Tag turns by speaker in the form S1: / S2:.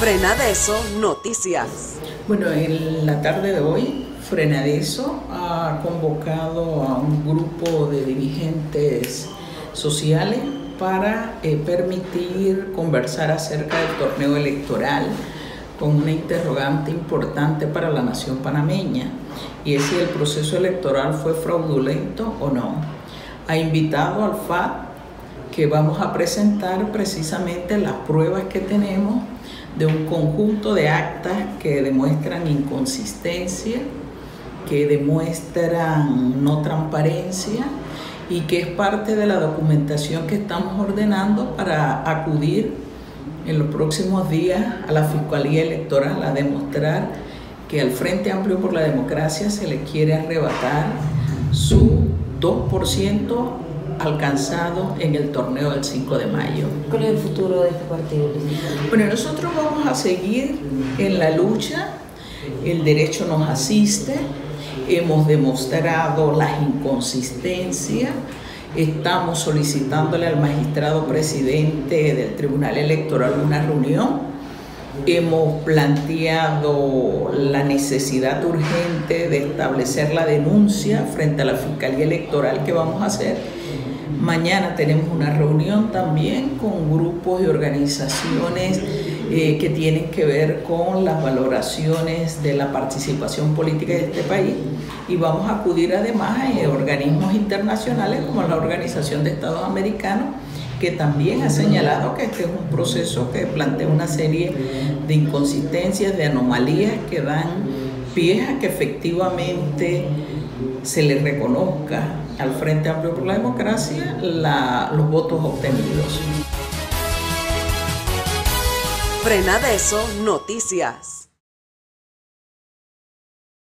S1: Frenadeso Noticias.
S2: Bueno, en la tarde de hoy, Frenadeso ha convocado a un grupo de dirigentes sociales para eh, permitir conversar acerca del torneo electoral con una interrogante importante para la nación panameña y es si el proceso electoral fue fraudulento o no. Ha invitado al FAD que vamos a presentar precisamente las pruebas que tenemos de un conjunto de actas que demuestran inconsistencia, que demuestran no transparencia y que es parte de la documentación que estamos ordenando para acudir en los próximos días a la Fiscalía Electoral a demostrar que al Frente Amplio por la Democracia se le quiere arrebatar su 2% alcanzado en el torneo del 5 de mayo.
S3: ¿Cuál es el futuro de este partido?
S2: Bueno, nosotros vamos a seguir en la lucha, el derecho nos asiste, hemos demostrado las inconsistencias, estamos solicitándole al magistrado presidente del Tribunal Electoral una reunión. Hemos planteado la necesidad urgente de establecer la denuncia frente a la Fiscalía Electoral. Que vamos a hacer Mañana tenemos una reunión también con grupos y organizaciones eh, que tienen que ver con las valoraciones de la participación política de este país. Y vamos a acudir además a organismos internacionales como la Organización de Estados Americanos que también ha señalado que este es un proceso que plantea una serie de inconsistencias, de anomalías que dan pie a que efectivamente se le reconozca al Frente Amplio por la Democracia los votos obtenidos.
S1: Frena de eso, noticias.